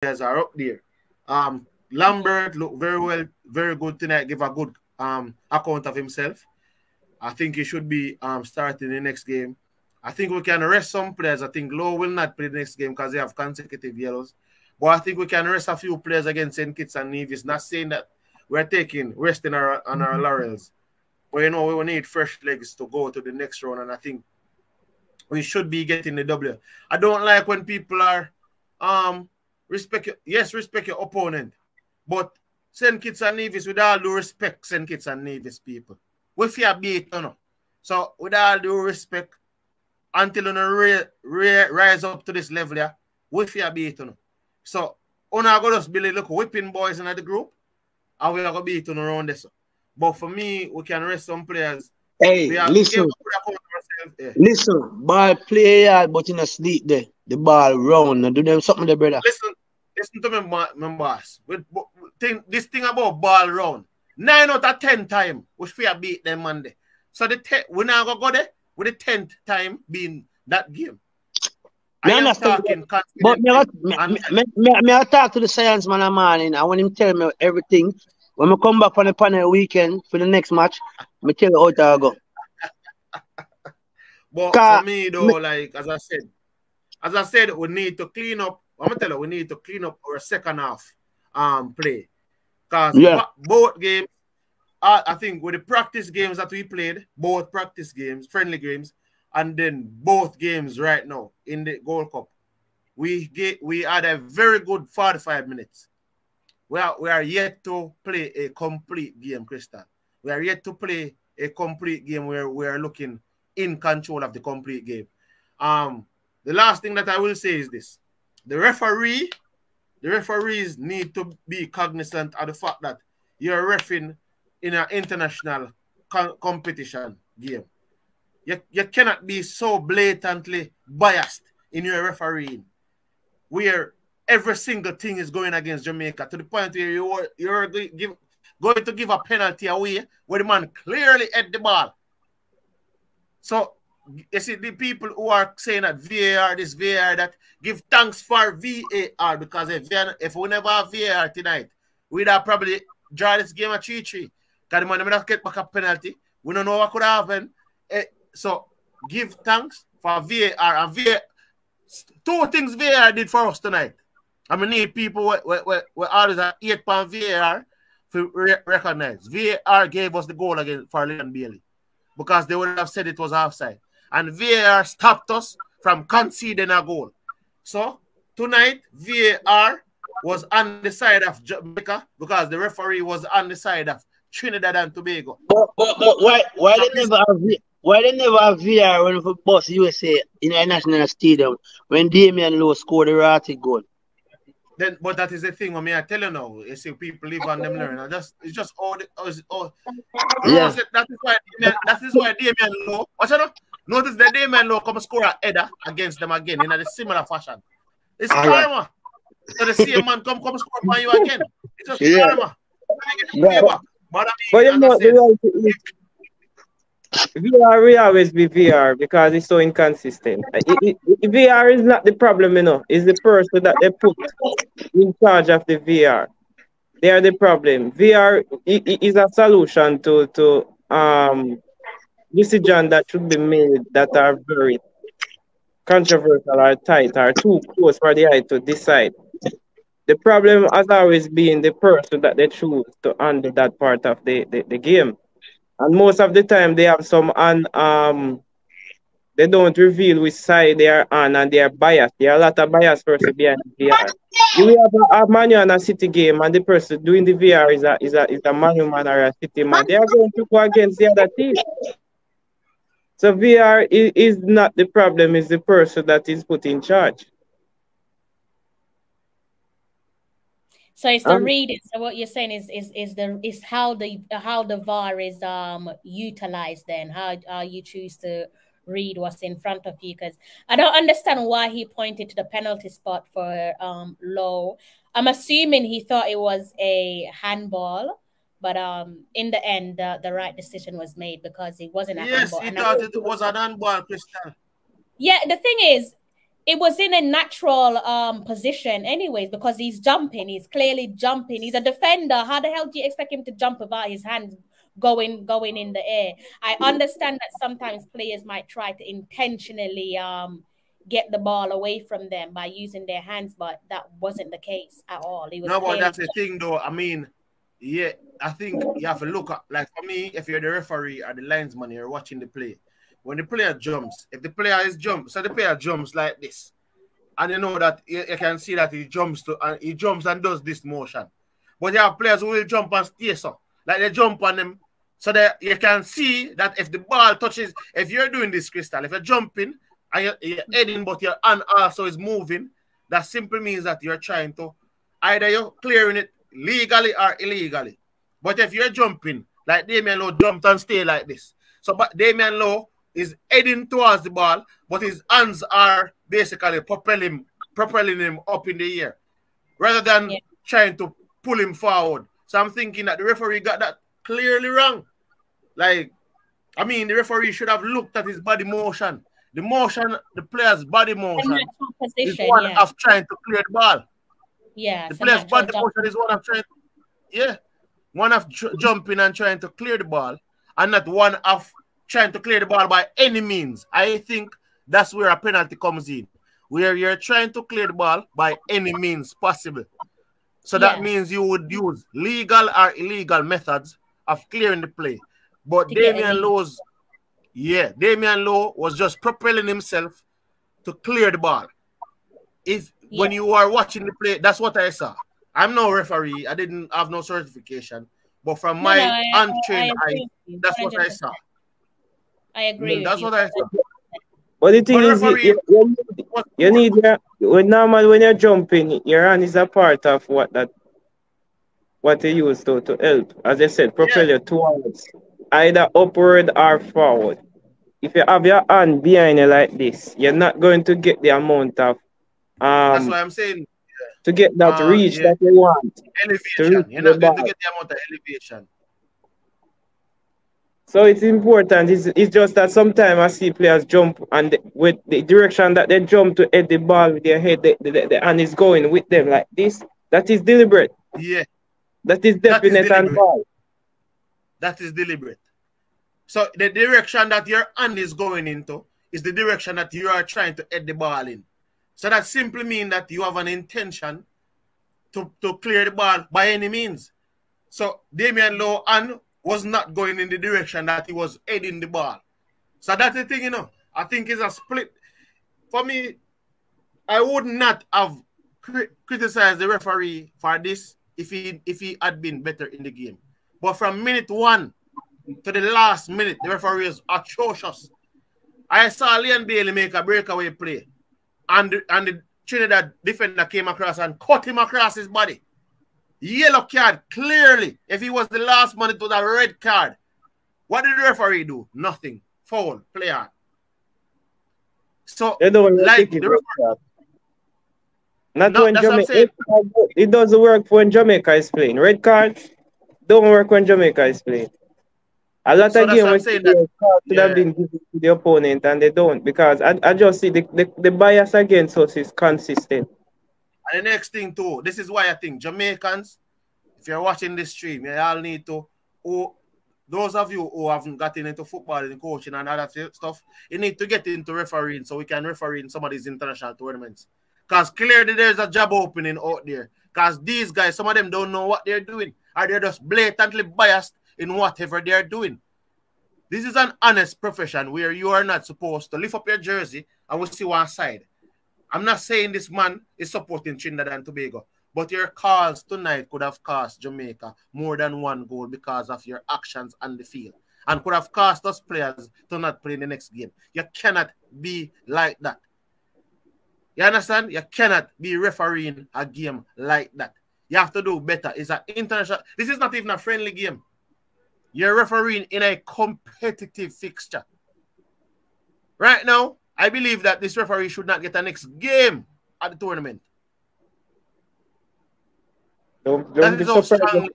players are up there. Um, Lambert looked very well, very good tonight. Give a good um account of himself. I think he should be um starting the next game. I think we can rest some players. I think Lowe will not play the next game because they have consecutive yellows. But I think we can rest a few players against St. Kitts and Nevis. Not saying that we're taking resting our on our laurels. But you know, we will need fresh legs to go to the next round. And I think we should be getting the W. I don't like when people are um respect your, yes, respect your opponent. But St. Kitts and Nevis, with all due respect, St. Kitts and Nevis people. We fear beat, you know. So with all due respect, until you know, rise up to this level, yeah, we fear beat, you know. So, we're not going to be look whipping boys in the group, and we're going to beat on around this. But for me, we can rest some players. Hey, listen. Yeah. Listen, ball play hard, but in a sleep there. The ball round. Now do them something there, brother. Listen, listen to me, my, boss. With, thing, this thing about ball round. Nine out of ten time, we fear beat them Monday. So the te- we now go go there with the tenth time being that game. I am talking but me, me, me, me, me, I talk to the science man a morning. I want him tell me everything. When we come back from the panel weekend for the next match, me tell you how to go. but for me though, me, like as I said, as I said, we need to clean up. I'm gonna tell you, we need to clean up our second half um play. Because yeah. both games, uh, I think with the practice games that we played, both practice games, friendly games, and then both games right now in the Gold Cup, we get we had a very good 45 minutes. We are we are yet to play a complete game, Crystal. We are yet to play a complete game where we are looking in control of the complete game. Um, the last thing that I will say is this: the referee, the referees need to be cognizant of the fact that you're refing in an international co competition game. You, you cannot be so blatantly biased in your refereeing where every single thing is going against Jamaica to the point where you are, you're give, going to give a penalty away where the man clearly hit the ball. So you see the people who are saying that VAR, this VAR, that give thanks for VAR because if, if we never have VAR tonight, we'd have probably draw this game at 3 3. Because the man not get back a penalty. We don't know what could happen. Eh, so give thanks for VAR and VAR. Two things VAR did for us tonight. I mean, need people where, where, where others are eight pound VAR to re recognize. VAR gave us the goal against for Leon Bailey because they would have said it was offside. And VAR stopped us from conceding a goal. So tonight, VAR was on the side of Jamaica because the referee was on the side of Trinidad and Tobago. But, but, but why why they never have why they never have VR when for boss USA in a national stadium when Damian Lowe scored the Ratty goal? Then, but that is the thing. I mean, I tell you now, you see, people live on them learn. Just it's just all. The, oh, all, yeah. That is why. That is why Damian Lowe. Watch out. Notice that Damian Lowe come score a header against them again in a similar fashion. It's all karma. Right. So the same man come come score by you again. It's just yeah. karma. But, but, but you know, said, VR will always be VR because it's so inconsistent. It, it, VR is not the problem, you know. It's the person that they put in charge of the VR. They are the problem. VR is a solution to to um decisions that should be made that are very controversial or tight or too close for the eye to decide. The problem has always been the person that they choose to handle that part of the, the, the game. And most of the time they have some on um they don't reveal which side they are on and they are biased. There are a lot of biased person behind the VR. You have a, a manual and a city game and the person doing the VR is a is a is a manual man or a city man. They are going to go against the other team. So VR is, not the problem, it's the person that is put in charge. So it's the um, reading. So what you're saying is is is the is how the how the VAR is um utilized then how how you choose to read what's in front of you because I don't understand why he pointed to the penalty spot for um low. I'm assuming he thought it was a handball, but um in the end the, the right decision was made because it wasn't a yes, handball. Yes, he thought it was an handball, Crystal. Yeah, the thing is, it was in a natural um position anyways because he's jumping. He's clearly jumping. He's a defender. How the hell do you expect him to jump without his hands going going in the air? I understand that sometimes players might try to intentionally um get the ball away from them by using their hands but that wasn't the case at all. Was no but that's the thing though. I mean yeah i think you have to look at like for me if you're the referee or the linesman you're watching the play when the player jumps, if the player is jump, so the player jumps like this, and you know that you, you can see that he jumps to and he jumps and does this motion. But you have players who will jump and stay so, like they jump on them, so that you can see that if the ball touches, if you're doing this, Crystal, if you're jumping and you're, you're heading, but your hand also is moving, that simply means that you're trying to either you're clearing it legally or illegally. But if you're jumping, like Damian Lowe jumped and stay like this. So but Damian Lowe is heading towards the ball, but his hands are basically propelling propelling him up in the air rather than yeah. trying to pull him forward. So I'm thinking that the referee got that clearly wrong. Like, I mean, the referee should have looked at his body motion. The motion, the player's body motion position, is one yeah. of trying to clear the ball. Yeah, the player's body motion is one of trying, yeah, one of jumping and trying to clear the ball, and not one of trying to clear the ball by any means. I think that's where a penalty comes in, where you're trying to clear the ball by any means possible. So yeah. that means you would use legal or illegal methods of clearing the play. But to Damian Lowe's, yeah, Damian Lowe was just propelling himself to clear the ball. If yeah. when you are watching the play, that's what I saw. I'm no referee. I didn't have no certification, but from no, my no, untrained eye, that's what I saw. I agree. that's what I said. But the thing is, you, you, you need your, when normal when you're jumping, your hand is a part of what that what they use to, to help. As I said, propel yeah. you towards either upward or forward. If you have your hand behind you like this, you're not going to get the amount of um that's what I'm saying. To get that um, reach yeah. that you want. Elevation. You're not going to get the amount of elevation. So it's important. It's, it's just that sometimes I see players jump and with the direction that they jump to hit the ball with their head, the, the, the hand is going with them like this. That is deliberate. Yeah. That is definite that is and ball. That is deliberate. So the direction that your hand is going into is the direction that you are trying to hit the ball in. So that simply means that you have an intention to, to clear the ball by any means. So Damian Lowe and was not going in the direction that he was heading the ball. So that's the thing, you know. I think it's a split. For me, I would not have criticized the referee for this if he if he had been better in the game. But from minute one to the last minute, the referee is atrocious. I saw Leon Bailey make a breakaway play, and the, and the Trinidad defender came across and cut him across his body. Yellow card, clearly. If he was the last man, it was a red card. What did the referee do? Nothing. Foul, play on. So, like, the referee, not no, when Jamaica. It doesn't work when Jamaica is playing. Red card don't work when Jamaica is playing. A lot so of games that, should yeah. have been given to the opponent and they don't because I, I just see the, the, the bias against us is consistent. And the next thing too, this is why I think Jamaicans, if you're watching this stream, you all need to, oh, those of you who haven't gotten into football and coaching and other stuff, you need to get into refereeing so we can referee in some of these international tournaments. Because clearly there's a job opening out there. Because these guys, some of them don't know what they're doing. Or they're just blatantly biased in whatever they're doing. This is an honest profession where you are not supposed to lift up your jersey and we see one side. I'm not saying this man is supporting Trinidad and Tobago, but your calls tonight could have cost Jamaica more than one goal because of your actions on the field and could have cost us players to not play in the next game. You cannot be like that. You understand? You cannot be refereeing a game like that. You have to do better. It's an international. This is not even a friendly game. You're refereeing in a competitive fixture. Right now, I believe that this referee should not get a next game at the tournament. Don't, don't that is how strongly,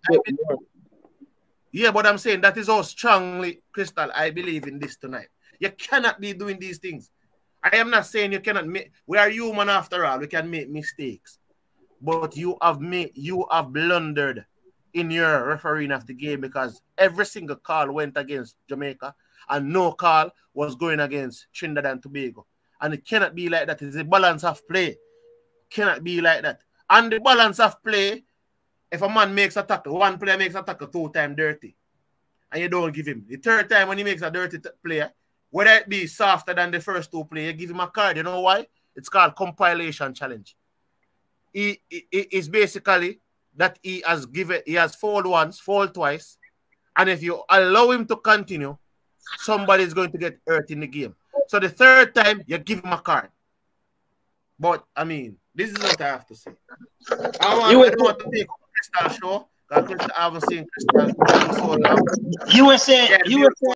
yeah, but I'm saying that is how strongly, Crystal, I believe in this tonight. You cannot be doing these things. I am not saying you cannot make. We are human after all. We can make mistakes, but you have made you have blundered in your refereeing of the game because every single call went against Jamaica and no call was going against Trinidad and Tobago. And it cannot be like that. It's a balance of play. Cannot be like that. And the balance of play, if a man makes a tackle, one player makes a tackle two times dirty, and you don't give him the third time when he makes a dirty player, whether it be softer than the first two play, you give him a card. You know why? It's called compilation challenge. He, he, is basically that he has given he has fouled once, fouled twice, and if you allow him to continue, somebody is going to get hurt in the game. So the third time you give him a card. But I mean, this is what I have to say. I, want, you I don't want to take Crystal show because I haven't seen Crystal so long. You were saying, yeah, you were saying